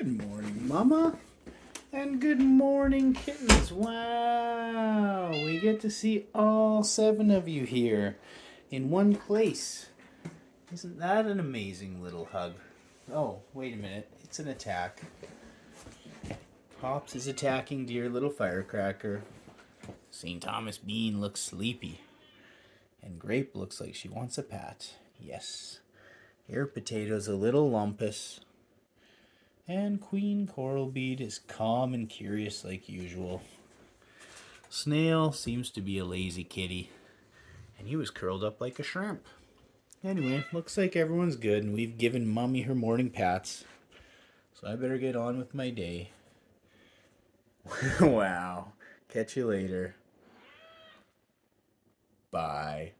Good morning, Mama. And good morning, kittens. Wow. We get to see all seven of you here in one place. Isn't that an amazing little hug? Oh, wait a minute. It's an attack. Pops is attacking dear little firecracker. St. Thomas Bean looks sleepy. And Grape looks like she wants a pat. Yes. Air Potato's a little lumpus. And Queen Coral Bead is calm and curious like usual. Snail seems to be a lazy kitty. And he was curled up like a shrimp. Anyway, looks like everyone's good and we've given Mommy her morning pats. So I better get on with my day. wow. Catch you later. Bye.